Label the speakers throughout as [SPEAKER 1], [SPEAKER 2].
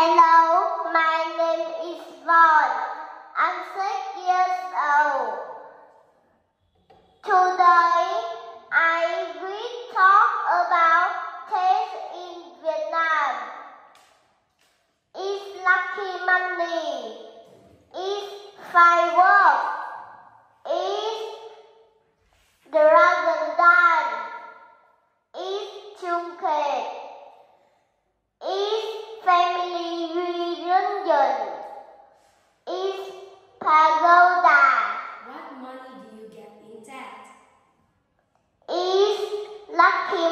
[SPEAKER 1] Hello, my name is Von. I'm six years old. Today,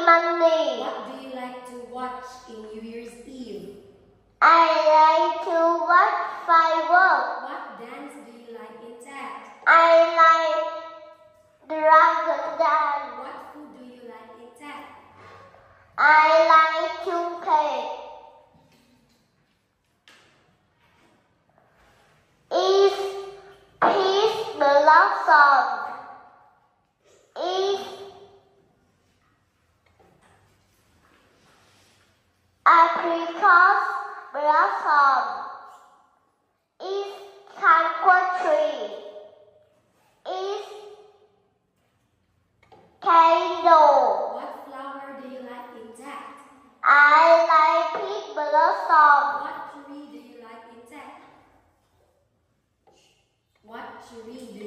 [SPEAKER 1] money.
[SPEAKER 2] What do you like to watch in New Year's Eve?
[SPEAKER 1] I like to watch fireworks.
[SPEAKER 2] What dance do you like in that?
[SPEAKER 1] I like dragon dance.
[SPEAKER 2] What food do you like in that?
[SPEAKER 1] I like chung cake. It's peach blossom. It's apricot blossom. It's kumquat tree. It's candle.
[SPEAKER 2] What flower do you like in that?
[SPEAKER 1] I like peach blossom.
[SPEAKER 2] What tree do you like in that? What tree do